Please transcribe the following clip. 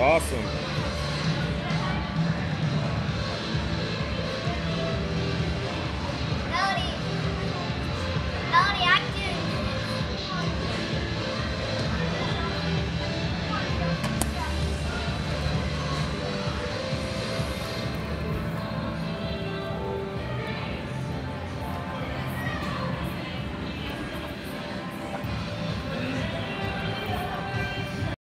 awesome.